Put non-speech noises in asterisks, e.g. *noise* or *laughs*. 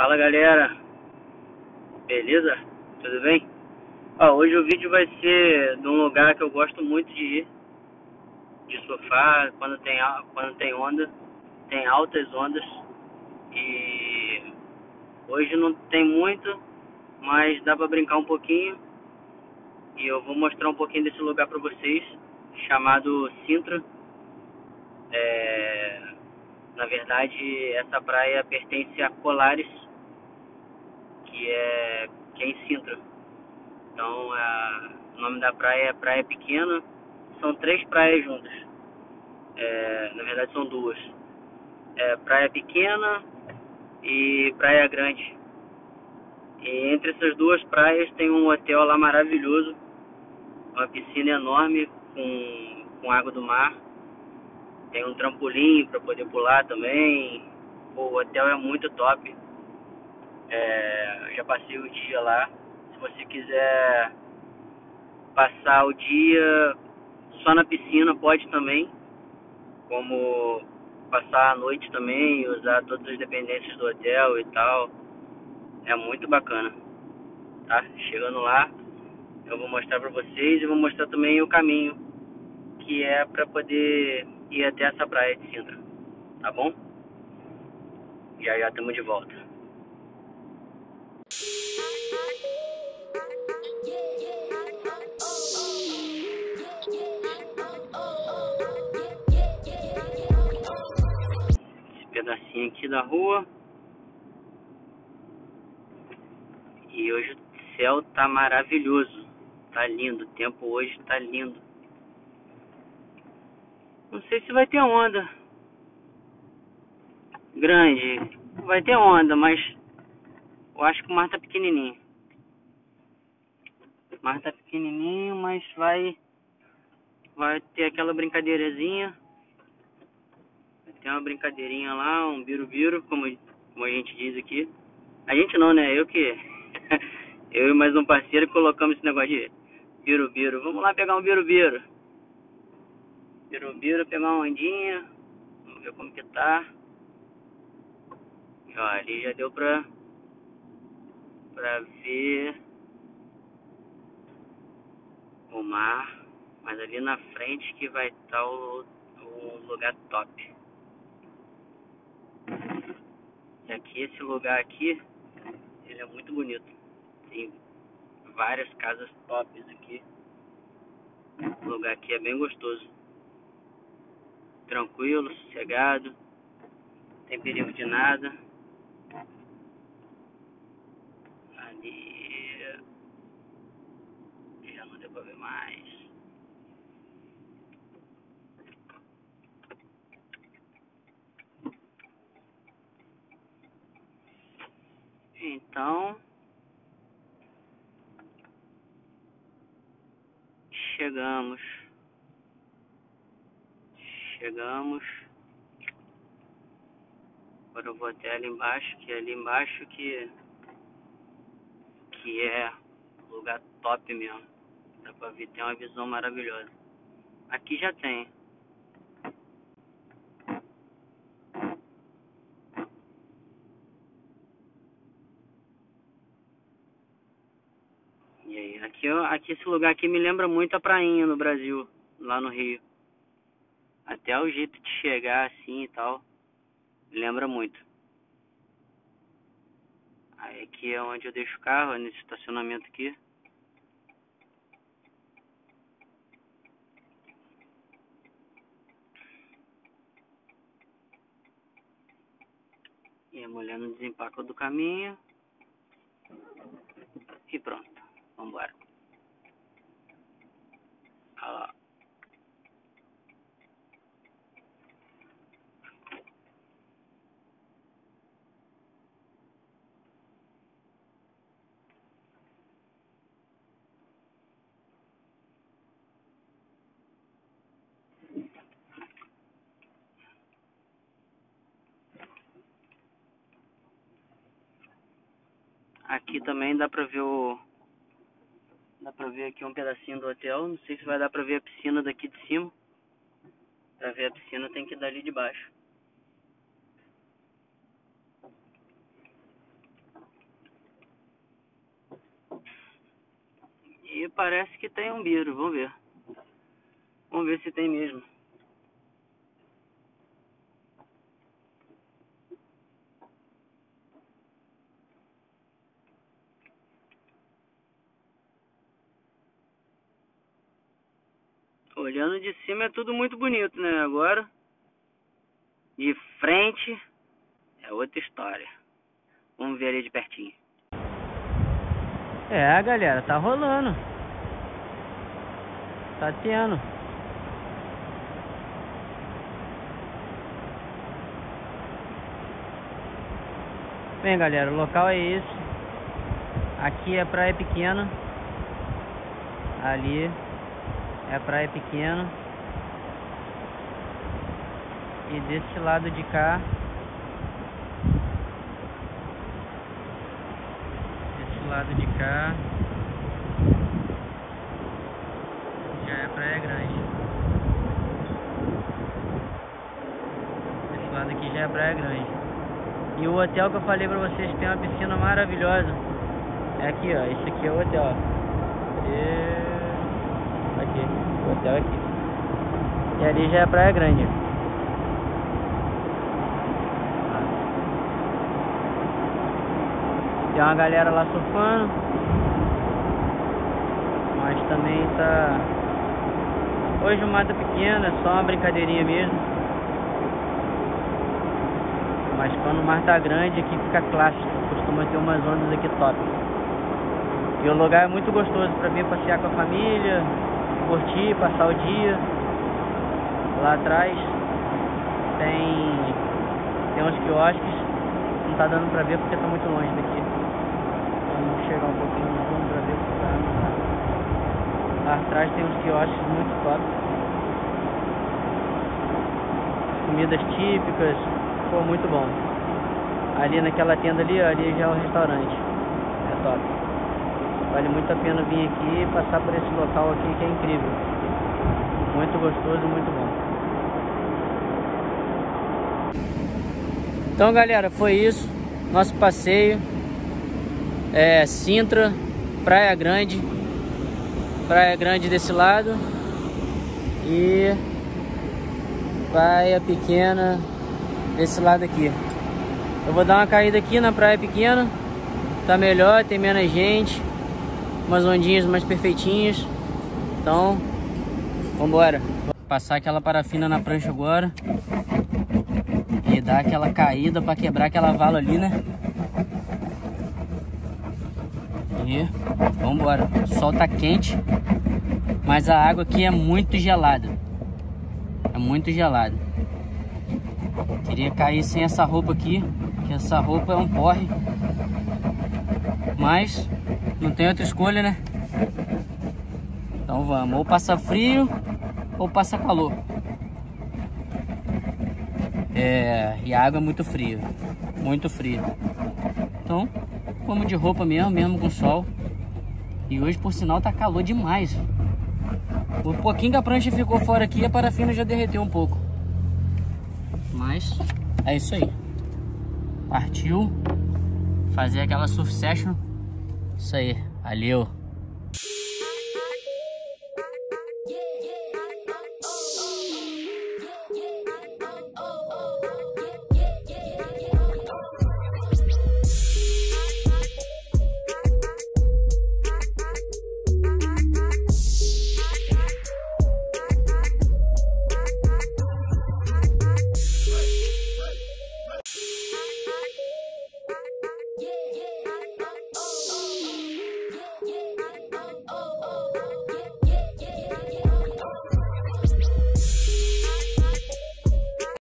Fala galera, beleza? Tudo bem? Ó, hoje o vídeo vai ser de um lugar que eu gosto muito de ir, de surfar quando tem, quando tem onda, tem altas ondas e hoje não tem muito, mas dá pra brincar um pouquinho e eu vou mostrar um pouquinho desse lugar pra vocês, chamado Sintra. É, na verdade, essa praia pertence a Colares que é, que é em Sintra. Então, a, o nome da praia é Praia Pequena. São três praias juntas. É, na verdade, são duas. É, praia Pequena e Praia Grande. E entre essas duas praias tem um hotel lá maravilhoso. Uma piscina enorme com, com água do mar. Tem um trampolim para poder pular também. O hotel é muito top. É, já passei o dia lá. Se você quiser passar o dia só na piscina, pode também. Como passar a noite também, usar todas as dependências do hotel e tal. É muito bacana. Tá? Chegando lá, eu vou mostrar pra vocês e vou mostrar também o caminho que é para poder ir até essa praia de Sintra. Tá bom? Já já estamos de volta. Pedacinho aqui da rua. E hoje o céu tá maravilhoso. Tá lindo. O tempo hoje tá lindo. Não sei se vai ter onda. Grande. Vai ter onda, mas eu acho que o mar tá pequenininho. O mar tá pequenininho, mas vai vai ter aquela brincadeirazinha tem uma brincadeirinha lá, um birubiru, como, como a gente diz aqui. A gente não, né? Eu que. *laughs* eu e mais um parceiro colocamos esse negócio de birubiru. Vamos lá pegar um birubiru. Birubiru, pegar uma ondinha. Vamos ver como que tá. Ó, ali já deu pra. pra ver o mar. Mas ali na frente que vai estar tá o, o lugar top. E aqui, esse lugar aqui, ele é muito bonito. Tem várias casas tops aqui. O lugar aqui é bem gostoso. Tranquilo, sossegado. Tem perigo de nada. Ali já não deu pra ver mais. Então, chegamos. Chegamos. Agora eu vou até ali embaixo, que é ali embaixo que que é lugar top mesmo. Dá pra ver, tem uma visão maravilhosa. Aqui já tem. Aqui, aqui esse lugar aqui me lembra muito a prainha no Brasil, lá no Rio. Até o jeito de chegar assim e tal, lembra muito. Aí aqui é onde eu deixo o carro, nesse estacionamento aqui. E a mulher no desempaco do caminho. E pronto. Vambora. Aqui também dá pra ver o. Dá pra ver aqui um pedacinho do hotel. Não sei se vai dar pra ver a piscina daqui de cima. Pra ver a piscina tem que ir dali de baixo. E parece que tem um biro, vamos ver. Vamos ver se tem mesmo. Olhando de cima é tudo muito bonito, né? Agora, de frente, é outra história. Vamos ver ali de pertinho. É, galera, tá rolando. Tá tendo. Bem, galera, o local é esse. Aqui é praia pequena. Ali é a praia pequena. E desse lado de cá Desse lado de cá Já é praia grande. Desse lado aqui já é praia grande. E o hotel que eu falei pra vocês tem uma piscina maravilhosa. É aqui ó, esse aqui é o hotel. E... Hotel aqui. E ali já é Praia Grande. Tem uma galera lá surfando. Mas também tá... Hoje o mar tá pequeno, é só uma brincadeirinha mesmo. Mas quando o mar tá grande aqui fica clássico. Costuma ter umas ondas aqui top. E o lugar é muito gostoso para vir passear com a família, curtir, passar o dia. Lá atrás tem, tem uns quiosques, não tá dando pra ver porque tá muito longe daqui. Vamos chegar um pouquinho no fundo pra ver se tá. Lá atrás tem uns quiosques muito top. Comidas típicas, pô, muito bom. Ali naquela tenda ali, ali já é o restaurante. É top. Vale muito a pena vir aqui e passar por esse local aqui que é incrível. Muito gostoso, muito bom. Então galera, foi isso. Nosso passeio. É Sintra, Praia Grande. Praia Grande desse lado. E Praia Pequena desse lado aqui. Eu vou dar uma caída aqui na Praia Pequena. Tá melhor, tem menos gente umas ondinhas mais perfeitinhas. Então, vambora. Passar aquela parafina na prancha agora. E dar aquela caída para quebrar aquela vala ali, né? E vambora. O sol tá quente, mas a água aqui é muito gelada. É muito gelada. Queria cair sem essa roupa aqui, que essa roupa é um porre. Mas não tem outra escolha, né? Então vamos, ou passa frio ou passa calor. É, e a água é muito fria, muito fria. Então, vamos de roupa mesmo, mesmo com sol. E hoje, por sinal, tá calor demais. O pouquinho que a prancha ficou fora aqui, a parafina já derreteu um pouco. Mas, é isso aí. Partiu fazer aquela surf session isso aí, valeu.